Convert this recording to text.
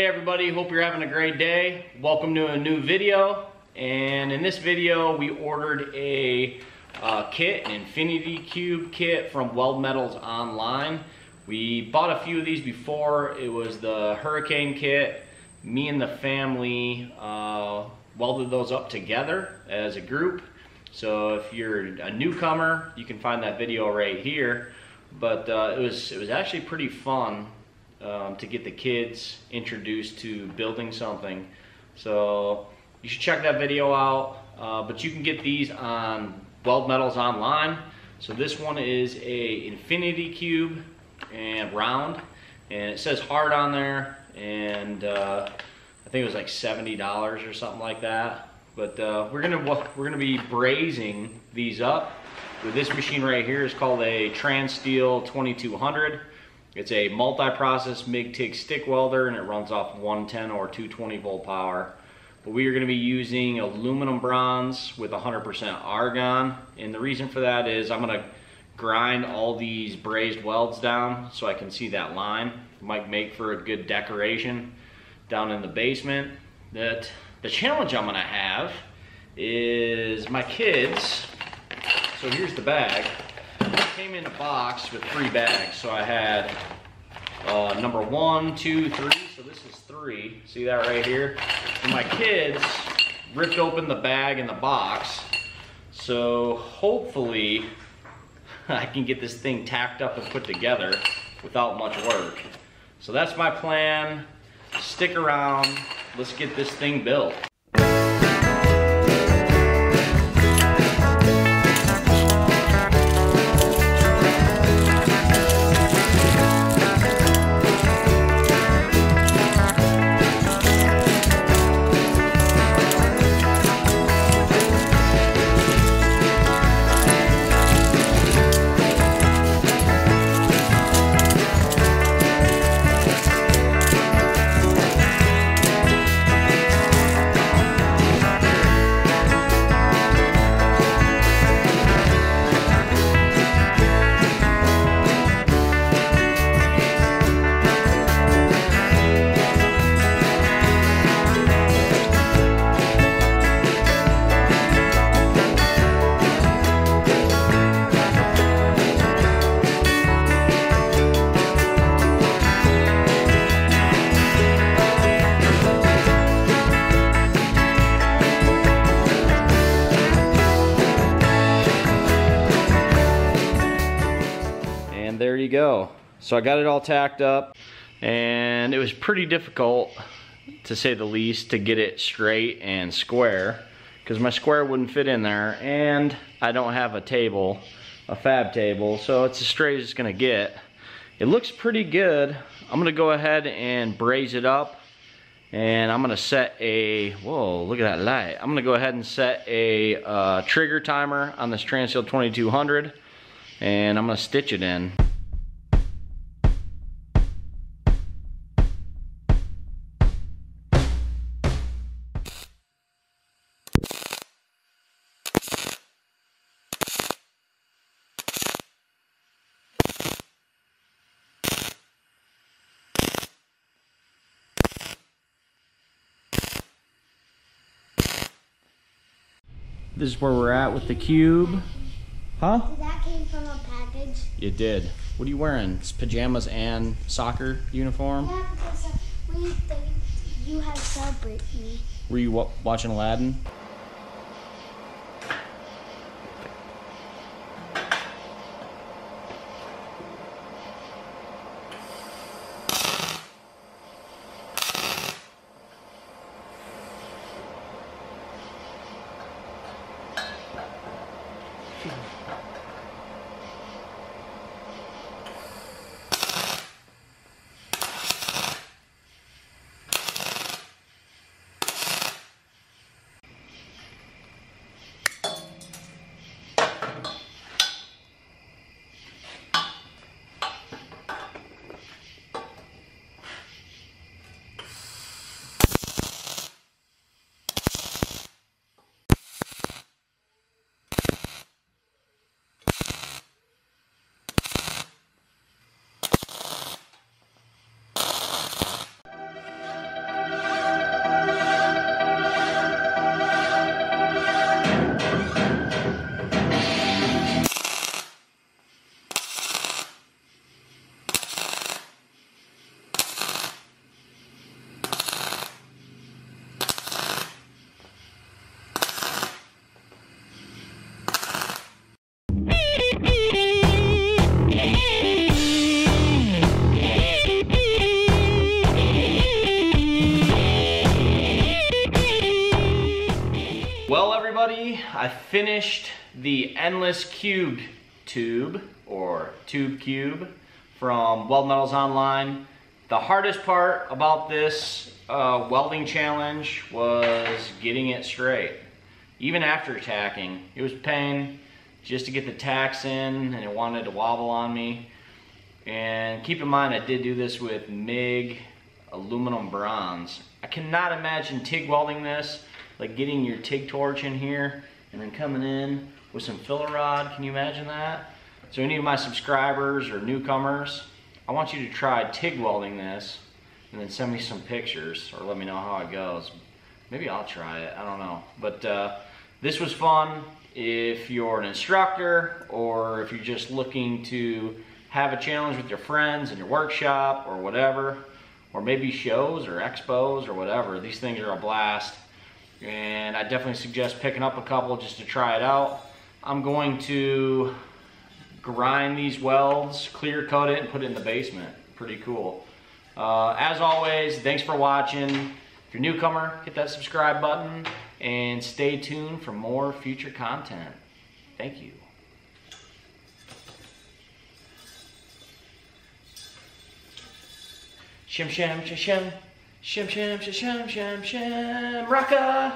Hey everybody, hope you're having a great day. Welcome to a new video. And in this video, we ordered a uh, kit, an Infinity Cube kit from Weld Metals Online. We bought a few of these before. It was the Hurricane kit. Me and the family uh, welded those up together as a group. So if you're a newcomer, you can find that video right here. But uh, it was it was actually pretty fun um, to get the kids introduced to building something. So you should check that video out. Uh, but you can get these on Weld Metals online. So this one is a infinity cube and round, and it says hard on there, and uh, I think it was like seventy dollars or something like that. But uh, we're gonna we're gonna be brazing these up with this machine right here. It's called a TransSteel 2200. It's a multi-process MIG-TIG stick welder and it runs off 110 or 220 volt power. But we are going to be using aluminum bronze with 100% argon. And the reason for that is I'm going to grind all these brazed welds down so I can see that line. It might make for a good decoration down in the basement. That The challenge I'm going to have is my kids. So here's the bag came in a box with three bags. So I had uh, number one, two, three. So this is three. See that right here? And my kids ripped open the bag in the box. So hopefully I can get this thing tacked up and put together without much work. So that's my plan. Stick around. Let's get this thing built. You go. So I got it all tacked up and it was pretty difficult to say the least to get it straight and square because my square wouldn't fit in there and I don't have a table, a fab table, so it's as straight as it's gonna get. It looks pretty good. I'm gonna go ahead and braze it up and I'm gonna set a, whoa, look at that light. I'm gonna go ahead and set a uh, trigger timer on this TransSteel 2200 and I'm gonna stitch it in. This is where we're at with the cube. Huh? That came from a package. It did. What are you wearing? It's pajamas and soccer uniform? Yeah, because we think you had celebrate me. Were you watching Aladdin? I finished the Endless Cube tube, or Tube Cube, from Weld Metals Online. The hardest part about this uh, welding challenge was getting it straight. Even after tacking, it was pain just to get the tacks in and it wanted to wobble on me. And keep in mind, I did do this with MIG aluminum bronze. I cannot imagine TIG welding this, like getting your TIG torch in here and then coming in with some filler rod. Can you imagine that? So any of my subscribers or newcomers, I want you to try TIG welding this and then send me some pictures or let me know how it goes. Maybe I'll try it, I don't know. But uh, this was fun. If you're an instructor or if you're just looking to have a challenge with your friends in your workshop or whatever, or maybe shows or expos or whatever, these things are a blast. And I definitely suggest picking up a couple just to try it out. I'm going to grind these welds, clear coat it, and put it in the basement. Pretty cool. Uh, as always, thanks for watching. If you're a newcomer, hit that subscribe button and stay tuned for more future content. Thank you. Shim sham shim shim Sham, sham, sham, sham, sham, sham, rocka!